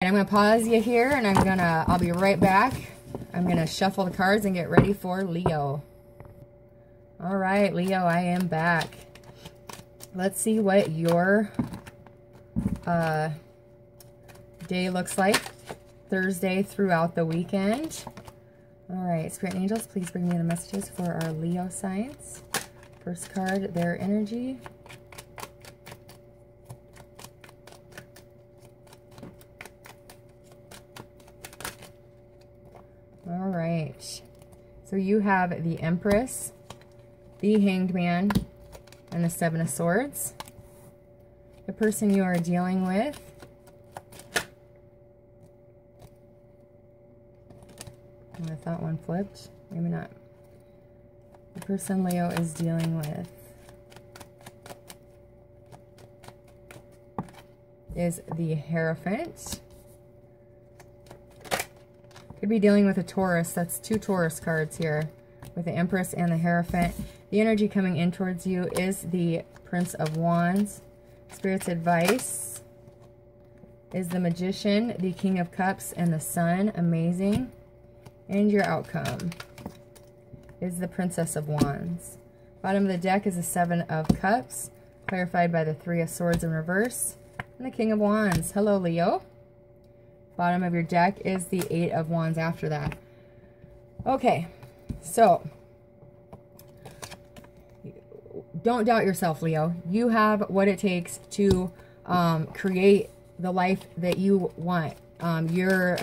I'm going to pause you here and I'm going to, I'll be right back. I'm going to shuffle the cards and get ready for Leo. All right, Leo, I am back. Let's see what your uh, day looks like Thursday throughout the weekend. All right, Spirit Angels, please bring me the messages for our Leo signs. First card, their energy. All right. So you have the Empress, the Hanged Man, and the Seven of Swords. The person you are dealing with. I thought one flipped. Maybe not. The person Leo is dealing with is the Hierophant. Could be dealing with a Taurus. That's two Taurus cards here with the Empress and the Hierophant. The energy coming in towards you is the Prince of Wands. Spirit's advice is the Magician, the King of Cups, and the Sun. Amazing. And your outcome is the Princess of Wands. Bottom of the deck is the Seven of Cups, clarified by the Three of Swords in reverse, and the King of Wands. Hello, Leo. Bottom of your deck is the Eight of Wands after that. Okay, so don't doubt yourself, Leo. You have what it takes to um, create the life that you want. Um, you're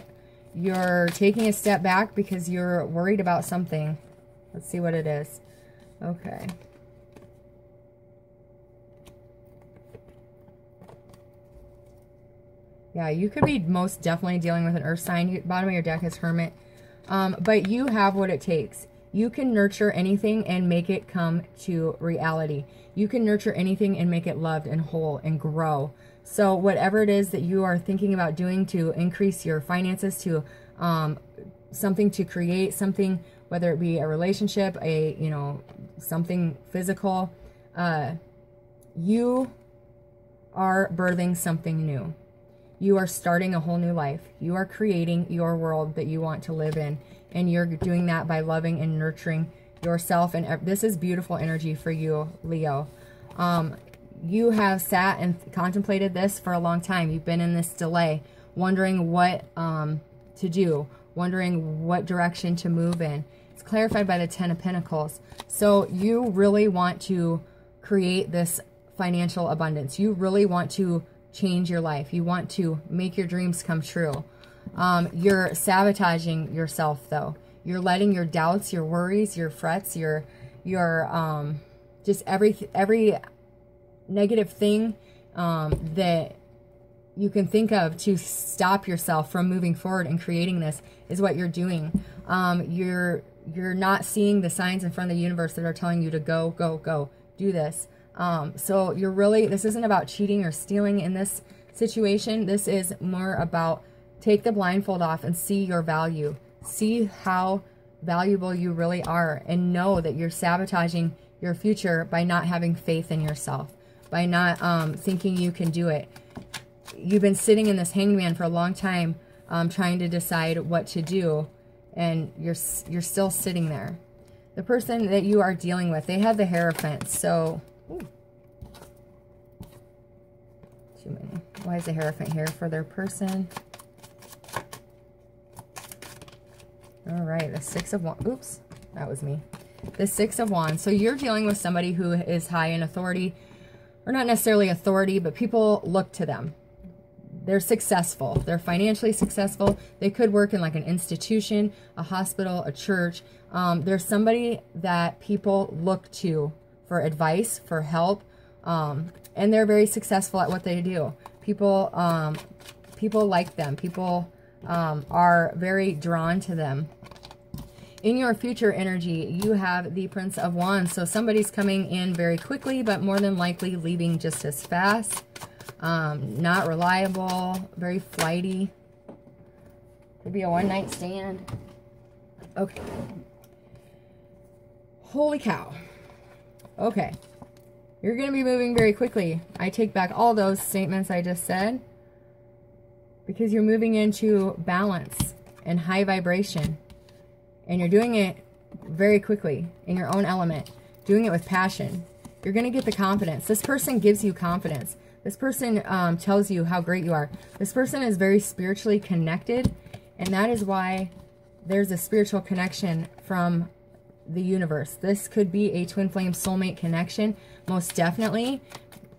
you're taking a step back because you're worried about something. Let's see what it is. Okay. Yeah, you could be most definitely dealing with an earth sign. Bottom of your deck is Hermit. Um, but you have what it takes. You can nurture anything and make it come to reality. You can nurture anything and make it loved and whole and grow. So whatever it is that you are thinking about doing to increase your finances, to um, something to create something, whether it be a relationship, a, you know, something physical, uh, you are birthing something new. You are starting a whole new life. You are creating your world that you want to live in. And you're doing that by loving and nurturing yourself. And this is beautiful energy for you, Leo. Um, you have sat and contemplated this for a long time. You've been in this delay, wondering what um, to do, wondering what direction to move in. It's clarified by the Ten of Pentacles. So you really want to create this financial abundance. You really want to change your life. You want to make your dreams come true. Um, you're sabotaging yourself, though. You're letting your doubts, your worries, your frets, your your um, just every every negative thing um, that you can think of to stop yourself from moving forward and creating this is what you're doing. Um, you're you're not seeing the signs in front of the universe that are telling you to go, go, go, do this. Um, so you're really, this isn't about cheating or stealing in this situation. This is more about take the blindfold off and see your value. See how valuable you really are and know that you're sabotaging your future by not having faith in yourself, by not um, thinking you can do it. You've been sitting in this hanged man for a long time um, trying to decide what to do and you're, you're still sitting there. The person that you are dealing with, they have the Hierophant. So Ooh. Too many. Why is the Hierophant here for their person? All right, the Six of Wands. Oops, that was me. The Six of Wands. So you're dealing with somebody who is high in authority, or not necessarily authority, but people look to them. They're successful. They're financially successful. They could work in like an institution, a hospital, a church. Um, there's somebody that people look to for advice, for help, um, and they're very successful at what they do. People, um, people like them. People um, are very drawn to them. In your future energy, you have the Prince of Wands. So somebody's coming in very quickly, but more than likely leaving just as fast. Um, not reliable, very flighty. Could be a one-night stand. Okay. Holy cow. Okay. You're going to be moving very quickly. I take back all those statements I just said. because you're moving into balance and high vibration. And you're doing it very quickly in your own element, doing it with passion. You're going to get the confidence. This person gives you confidence. This person um, tells you how great you are. This person is very spiritually connected, and that is why there's a spiritual connection from the universe. This could be a twin flame soulmate connection, most definitely.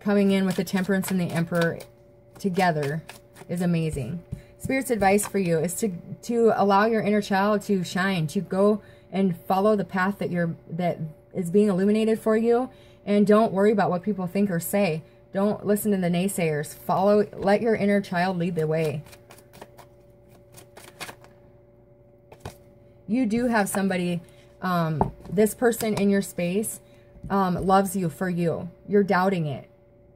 Coming in with the temperance and the emperor together is amazing. Spirit's advice for you is to to allow your inner child to shine, to go and follow the path that you're that is being illuminated for you and don't worry about what people think or say. Don't listen to the naysayers. Follow let your inner child lead the way. You do have somebody um this person in your space um loves you for you. You're doubting it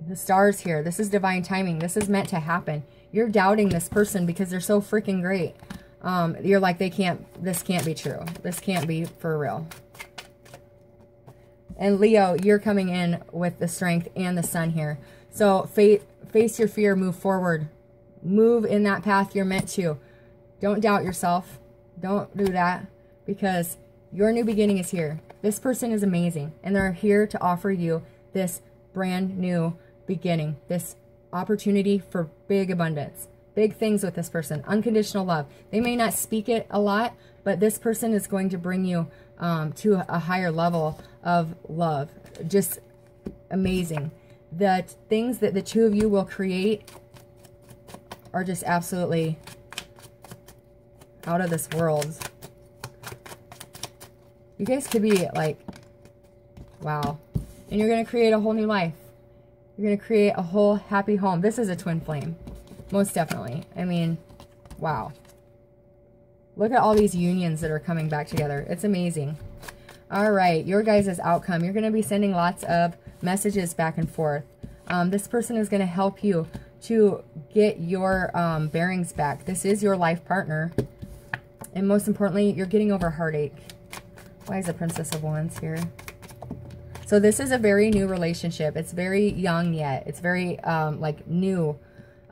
the stars here. This is divine timing. This is meant to happen. You're doubting this person because they're so freaking great. Um, you're like, they can't, this can't be true. This can't be for real. And Leo, you're coming in with the strength and the sun here. So face, face your fear, move forward. Move in that path you're meant to. Don't doubt yourself. Don't do that because your new beginning is here. This person is amazing and they're here to offer you this brand new beginning, this opportunity for big abundance, big things with this person, unconditional love. They may not speak it a lot, but this person is going to bring you um, to a higher level of love. Just amazing. The things that the two of you will create are just absolutely out of this world. You guys could be like, wow. And you're going to create a whole new life. You're going to create a whole happy home. This is a twin flame. Most definitely. I mean, wow. Look at all these unions that are coming back together. It's amazing. All right, your guys' outcome. You're going to be sending lots of messages back and forth. Um, this person is going to help you to get your um, bearings back. This is your life partner. And most importantly, you're getting over heartache. Why is the Princess of Wands here? So this is a very new relationship. It's very young yet. It's very um, like new.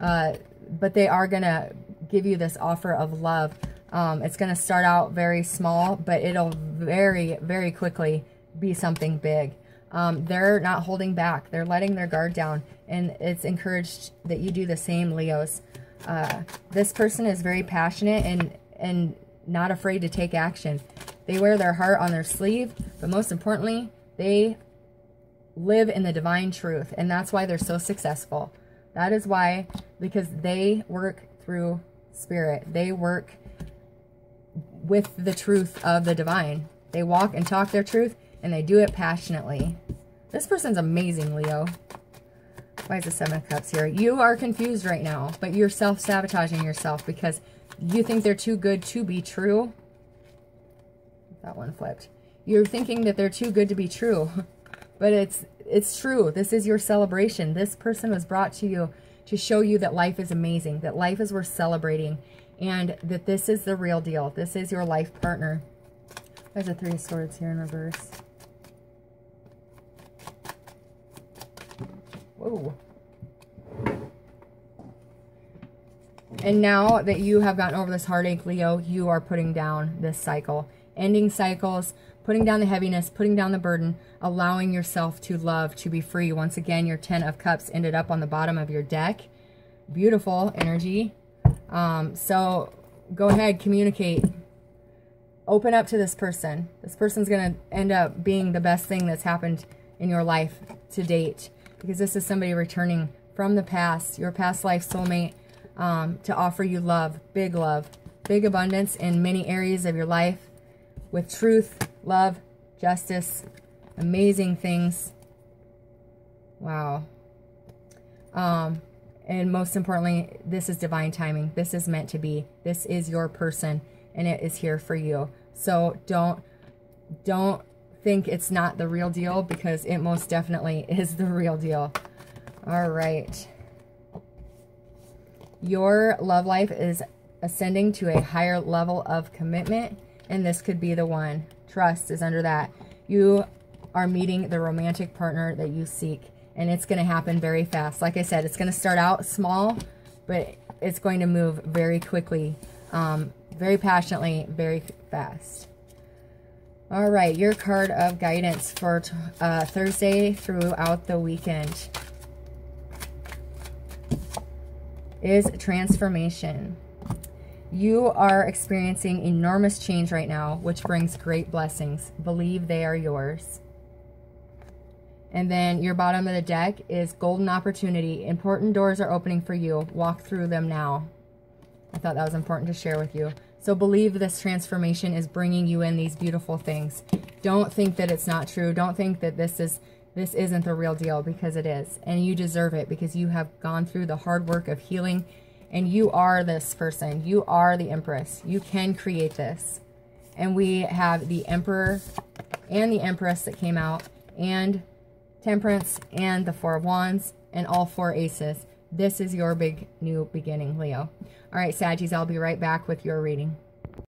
Uh, but they are going to give you this offer of love. Um, it's going to start out very small, but it'll very, very quickly be something big. Um, they're not holding back. They're letting their guard down. And it's encouraged that you do the same, Leos. Uh, this person is very passionate and, and not afraid to take action. They wear their heart on their sleeve, but most importantly, they live in the divine truth. And that's why they're so successful. That is why, because they work through spirit. They work with the truth of the divine. They walk and talk their truth, and they do it passionately. This person's amazing, Leo. Why is the Seven of Cups here? You are confused right now, but you're self-sabotaging yourself because you think they're too good to be true. That one flipped. You're thinking that they're too good to be true. But it's it's true. This is your celebration. This person was brought to you to show you that life is amazing, that life is worth celebrating, and that this is the real deal. This is your life partner. There's a three of swords here in reverse. Whoa. And now that you have gotten over this heartache, Leo, you are putting down this cycle. Ending cycles, putting down the heaviness, putting down the burden, allowing yourself to love, to be free. Once again, your Ten of Cups ended up on the bottom of your deck. Beautiful energy. Um, so go ahead, communicate. Open up to this person. This person's going to end up being the best thing that's happened in your life to date. Because this is somebody returning from the past, your past life soulmate, um, to offer you love, big love, big abundance in many areas of your life with truth, love, justice, amazing things. Wow. Um, and most importantly, this is divine timing. This is meant to be. This is your person and it is here for you. So don't, don't think it's not the real deal because it most definitely is the real deal. All right. Your love life is ascending to a higher level of commitment and this could be the one. Trust is under that. You are meeting the romantic partner that you seek, and it's going to happen very fast. Like I said, it's going to start out small, but it's going to move very quickly, um, very passionately, very fast. All right, your card of guidance for uh, Thursday throughout the weekend is transformation. You are experiencing enormous change right now, which brings great blessings. Believe they are yours. And then your bottom of the deck is golden opportunity. Important doors are opening for you. Walk through them now. I thought that was important to share with you. So believe this transformation is bringing you in these beautiful things. Don't think that it's not true. Don't think that this is this isn't the real deal because it is. And you deserve it because you have gone through the hard work of healing and you are this person. You are the Empress. You can create this. And we have the Emperor and the Empress that came out and Temperance and the Four of Wands and all four aces. This is your big new beginning, Leo. All right, Saggies, I'll be right back with your reading.